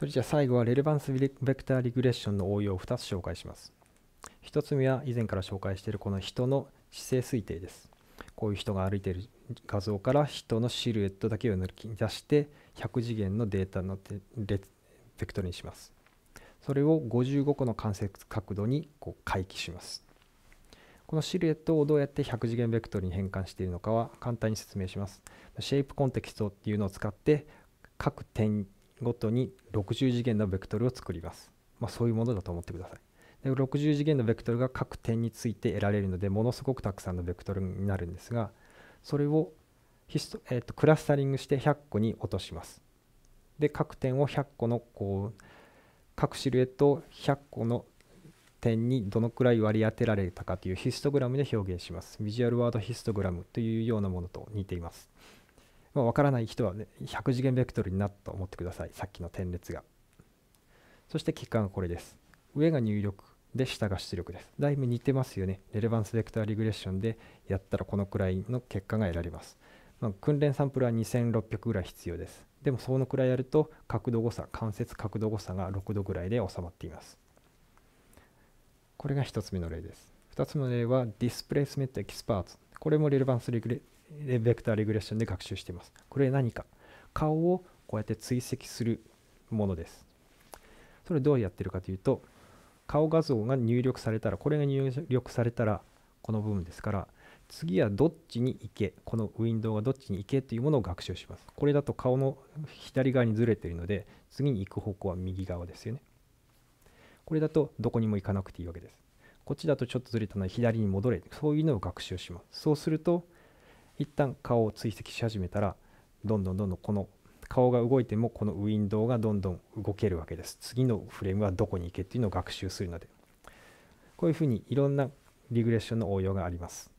それじゃあ最後はレレバンスベクターリグレッションの応用を2つ紹介します。1つ目は以前から紹介しているこの人の姿勢推定です。こういう人が歩いている画像から人のシルエットだけを抜き出して100次元のデータのベクトルにします。それを55個の関節角度にこう回帰します。このシルエットをどうやって100次元ベクトルに変換しているのかは簡単に説明します。シェイプコンテキストっていうのを使って各点ごとに60次元のベクトルを作ります。まあ、そういうものだと思ってください。で60次元のベクトルが各点について得られるのでものすごくたくさんのベクトルになるんですがそれをヒスト、えーと、クラスタリングして100個に落とします。で各点を100個のこう各シルエットを100個の点にどのくらい割り当てられたかというヒストグラムで表現します。ビジュアルワードヒストグラムというようなものと似ています。まあ、分からない人は、ね、100次元ベクトルになったと思ってください。さっきの点列が。そして結果がこれです。上が入力で下が出力です。だいぶ似てますよね。レレバンスベクターリグレッションでやったらこのくらいの結果が得られます。まあ、訓練サンプルは2600ぐらい必要です。でもそのくらいやると角度誤差、関節角度誤差が6度ぐらいで収まっています。これが1つ目の例です。2つ目の例はディスプレイスメントエキスパーツ。これもレレバンスリグレベクターリグレッションで学習しています。これ何か顔をこうやって追跡するものです。それどうやってるかというと顔画像が入力されたらこれが入力されたらこの部分ですから次はどっちに行けこのウィンドウがどっちに行けというものを学習しますこれだと顔の左側にずれているので次に行く方向は右側ですよねこれだとどこにも行かなくていいわけですこっちだとちょっとずれたので左に戻れそういうのを学習します。そうすると一旦顔を追跡し始めたらどんどんどんどんこの顔が動いてもこのウィンドウがどんどん動けるわけです。次のフレームはどこに行けっていうのを学習するので。こういうふうにいろんなリグレッションの応用があります。